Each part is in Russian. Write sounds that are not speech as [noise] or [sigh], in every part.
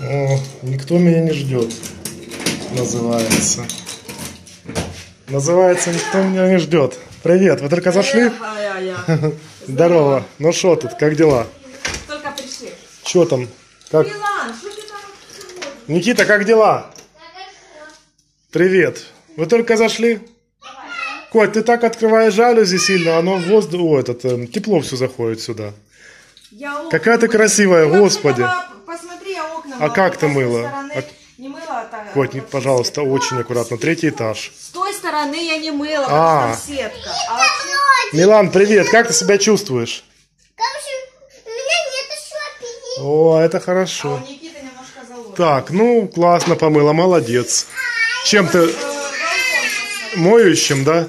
Никто меня не ждет. Называется. Называется никто меня не ждет. Привет, вы только зашли? [laughs] Здорово. Ну что тут, как дела? Только пришли. Что там? Как? Никита, как дела? Привет. Вы только зашли? Коть, ты так открываешь жалюзи сильно, оно в воздух, о, этот, эм, тепло все заходит сюда. Я Какая ты красивая, господи. А как ты мыла? стороны А- Не мыла, а так. Коть, не- пожалуйста, очень аккуратно. Третий этаж. С той стороны я не мыла, А. потому что там сетка. А вообще... Милан, привет, как ты себя чувствуешь? Короче, у меня нет шляпы. О, это А хорошо. у Никиты немножко заложено. Так, ну, классно помыла, молодец. Чем ты? Э. Моющим, да?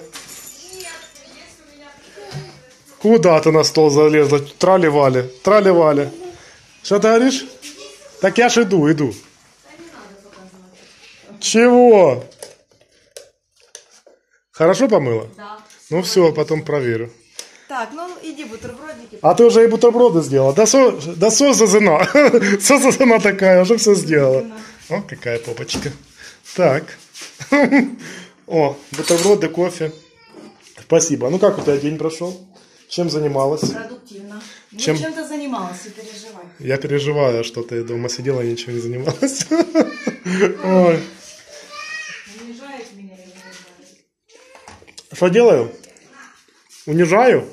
Куда ты на стол залезла? Трали-вали, трали-вали. Что ты говоришь? Так я ж иду, иду. Чего? Хорошо помыла? Да. Ну все, потом проверю. Так, ну иди бутербродики. А ты уже и бутерброды сделала. Да, со, да созазана. [laughs] Созазана такая, уже все сделала. О, какая попочка. Так. [laughs] О, бутерброды, кофе. Спасибо. Ну как у тебя день прошел? Чем занималась? Продуктивно. Ну, Чем- чем-то занималась, не переживай. Я переживаю, что ты дома сидела и ничего не занималась. [laughs] Ой. Унижает меня? Что делаю? Унижаю?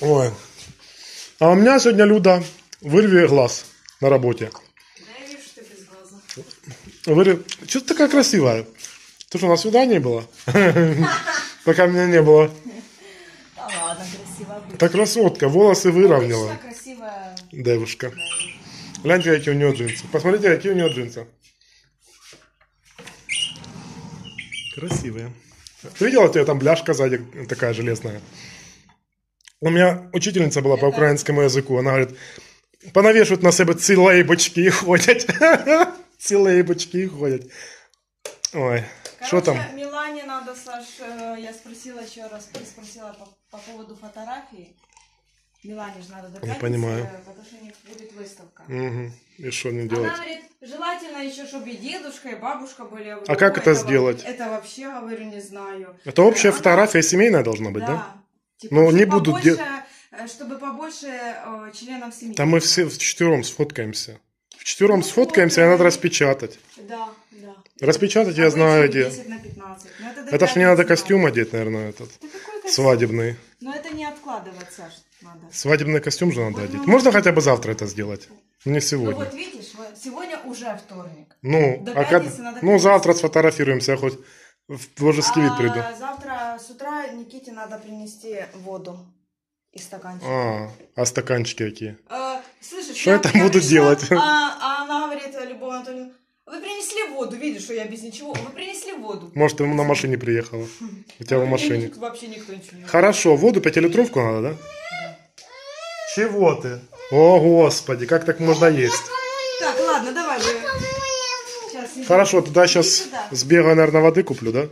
Ой. А у меня сегодня Люда вырви глаз на работе. Да я вижу, что ты без глаза. Вырви... Что ты такая красивая? Ты что, на свидании была? [laughs] Пока меня не было. Да ладно, красиво будет. Так красотка, волосы выровняла. Обычно красивая. Девушка. Гляньте, какие у нее джинсы. Посмотрите, какие у нее джинсы. Красивые. Ты видела, у тебя там бляшка сзади такая железная? У меня учительница была по украинскому языку. Она говорит, понавешивают на себе цілейбочки і ходять. [laughs] Цілейбочки і ходять. Ой, что там? Короче, Милане надо, Саш, э, я спросила еще раз, спросила по, по поводу фотографии. Милане же надо до пятницы, понимаю. э, потому что у них будет выставка. Угу. И что Она делать? говорит, желательно еще, чтобы и дедушка, и бабушка были. А как «Ой, это во- сделать? Это вообще, говорю, не знаю. Это общая Она- фотография семейная должна быть, да? Да. Типа, Ну, чтобы не будут побольше, де- э, Чтобы побольше э, членов семьи. Там мы все вчетвером сфоткаемся. Вчетвером сфоткаемся, и надо распечатать. Да. Распечатать я Обычно знаю где. 10 на 15. Но это, Это ж мне надо костюм одеть, наверное, этот. Да? Свадебный. Но это не откладывать, Саш, надо. Свадебный костюм же надо одеть. Можно хотя бы завтра это сделать? Не Ну сегодня. вот видишь, вот сегодня уже вторник. Ну, до а как... надо ну завтра сфотографируемся, я хоть в божеский вид приду. А завтра с утра Никите надо принести воду из стаканчика. А, а стаканчики какие? Э, слышишь, Что я там буду пришла, делать? А, а она говорит, Любовь Анатольевна, вы принесли воду, видишь, что я без ничего. Вы принесли воду. Может, ты на машине приехала? У тебя в машине. Вообще никто ничего не Хорошо, воду пятилитровку надо, да? Чего ты? О, господи, как так можно есть? Так, ладно, давай. Сейчас, Хорошо, тогда сейчас сбегаю, наверное, воды куплю, да?